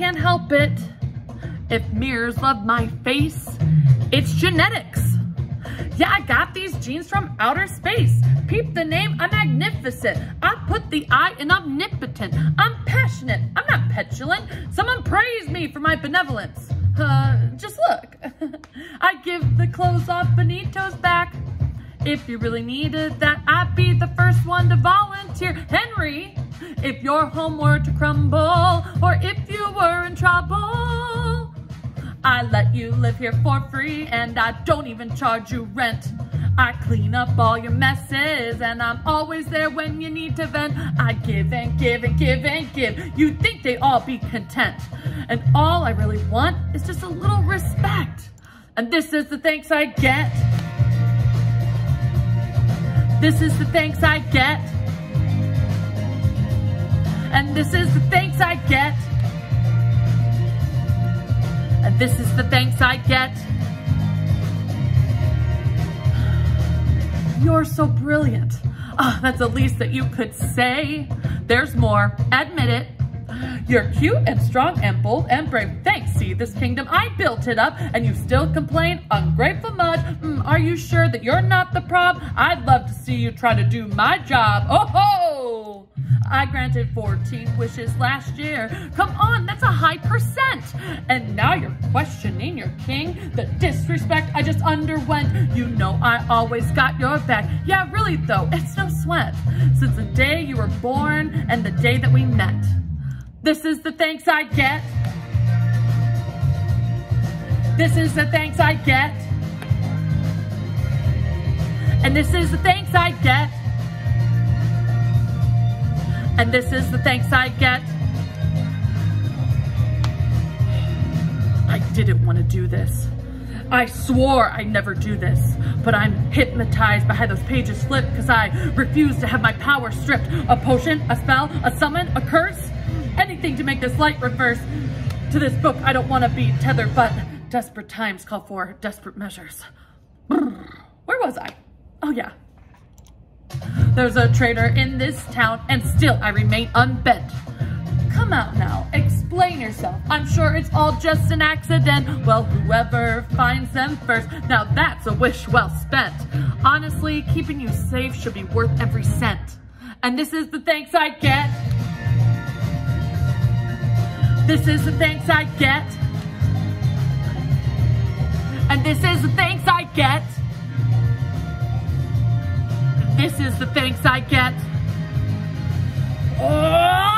can't help it. If mirrors love my face, it's genetics. Yeah, I got these genes from outer space. Peep the name, I'm magnificent. I put the I in omnipotent. I'm passionate, I'm not petulant. Someone praise me for my benevolence. Uh, just look. I give the clothes off Benito's back. If you really needed that, I'd be the first one to volunteer. Henry, if your home were to crumble, or if you were in trouble, I let you live here for free, and I don't even charge you rent. I clean up all your messes, and I'm always there when you need to vent. I give and give and give and give. You'd think they'd all be content. And all I really want is just a little respect. And this is the thanks I get. This is the thanks I get. And this is the thanks I get. And this is the thanks I get. You're so brilliant. Oh, that's the least that you could say. There's more. Admit it. You're cute and strong and bold and brave. Thanks, see this kingdom, I built it up and you still complain, ungrateful mud. Mm, are you sure that you're not the prob? I'd love to see you try to do my job. Oh ho! I granted 14 wishes last year. Come on, that's a high percent. And now you're questioning your king? The disrespect I just underwent. You know I always got your back. Yeah, really though, it's no sweat. Since the day you were born and the day that we met. This is the thanks I get. This is the thanks I get. And this is the thanks I get. And this is the thanks I get. I didn't want to do this. I swore I'd never do this, but I'm hypnotized by how those pages flip because I refuse to have my power stripped. A potion, a spell, a summon, a curse, anything to make this light reverse. To this book, I don't want to be tethered, but desperate times call for desperate measures. Where was I? Oh yeah. There's a traitor in this town, and still I remain unbent. Come out now, explain yourself. I'm sure it's all just an accident. Well, whoever finds them first, now that's a wish well spent. Honestly, keeping you safe should be worth every cent. And this is the thanks I get. This is the thanks I get. And this is the thanks I get this is the thanks I get. Oh!